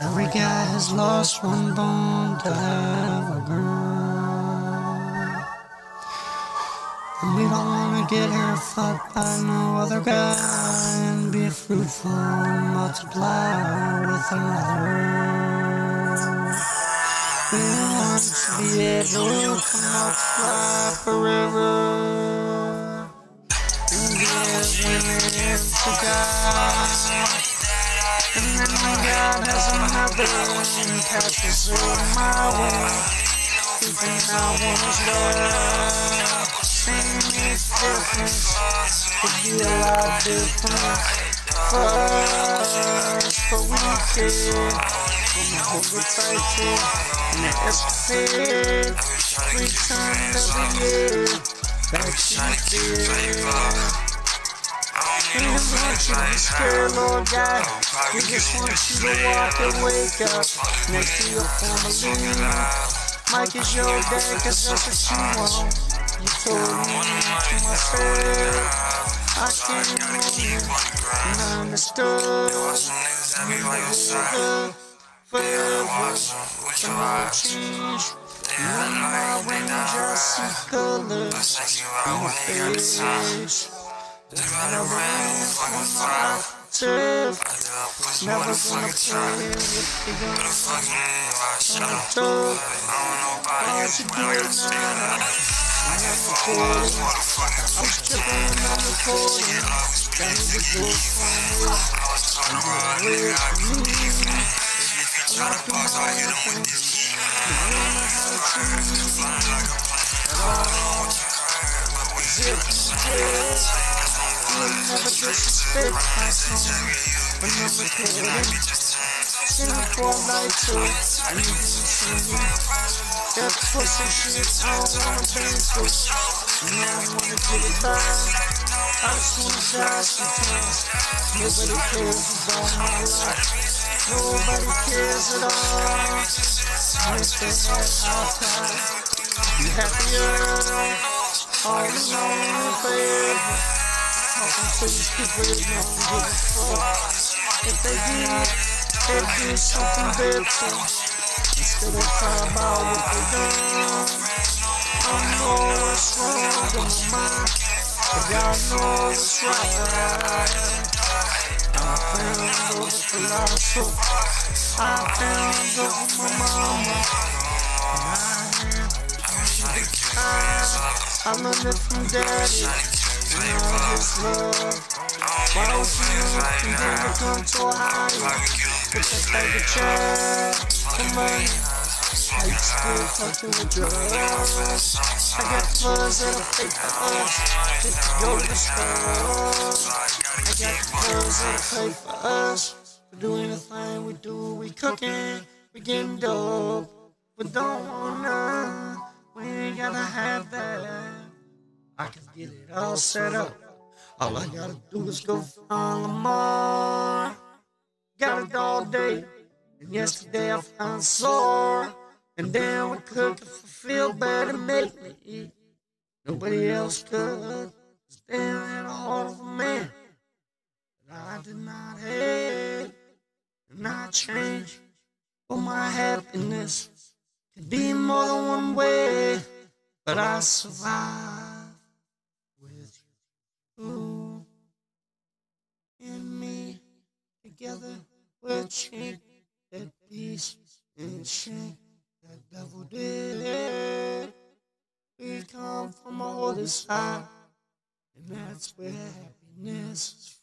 Every guy has lost one bone to have a girl. And we don't wanna get her fucked by no other guy and be fruitful and multiply with another. We don't want to be able to multiply forever. And give women to God. And then when God has another and passes through my way, keeping our woman's love. Same is different, could be a lot different but we we hold it tight to and the escapade, return every year back to you. We don't want you to be scared, Lord God. We just want you to walk and wake up next to your family. Mike is your dad, cause that's what you want. You told me to myself, I came on you, and I understood. You forever, so no change. My range, I see colors in your face. Turn around, fucking fuck. Turf. Never gonna play with the gun. Shut up. I don't know about you, but I gotta say that. I am recording. I'm stripping and I'm recording. Got me the door from me. I'm with me. I'm not the one thing. You don't know how to treat me. At all. Zip, zip will never disrespect my song. Will never care. Sing for life too. I need to see you. That pussy shit, I don't wanna dance with. And I wanna get it back. I just wanna die sometimes. Nobody cares about my life. Nobody cares at all. They had our time. Be happier. All alone forever. If they did, they'd do something better. Instead of talking about what they done. I know what's wrong in my mind, but y'all know what's right. I found over colossal. I found over my mama. I learned it from daddy love. Why don't you continue to come to Ohio? With that type of child, the money. How you still fucking with drugs? I got funds that are fake for us. To go to the store. I got the funds that are fake for us. We do anything we do, we cooking, we getting dope. We don't wanna, we ain't gotta have that. I can get it all set up. All I gotta do is go find Lamar. Got it all day. And yesterday I found sore. And then we cook it for feel better, make me eat. Nobody else could. Stand in the heart of a man that I did not hate. And I change for my happiness. Could be more than one way, but I survive. Together we'll change that peace and shame that devil did. We come from a holy side, and that's where happiness is